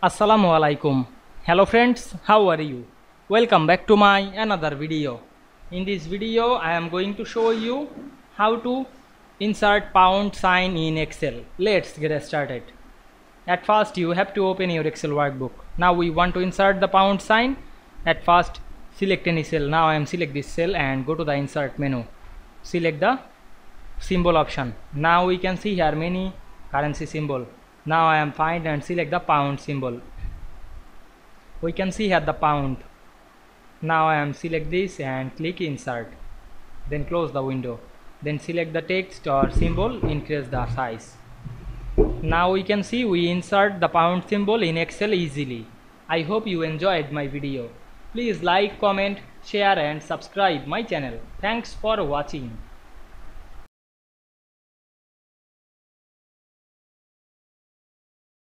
Assalamu alaikum. Hello friends, how are you? Welcome back to my another video. In this video I am going to show you how to insert pound sign in Excel. Let's get started. At first you have to open your Excel workbook. Now we want to insert the pound sign. At first select any cell. Now I am select this cell and go to the insert menu. Select the symbol option. Now we can see here many currency symbol. Now I am find and select the pound symbol. We can see here the pound. Now I am select this and click insert. Then close the window. Then select the text or symbol, increase the size. Now we can see we insert the pound symbol in Excel easily. I hope you enjoyed my video. Please like, comment, share and subscribe my channel. Thanks for watching.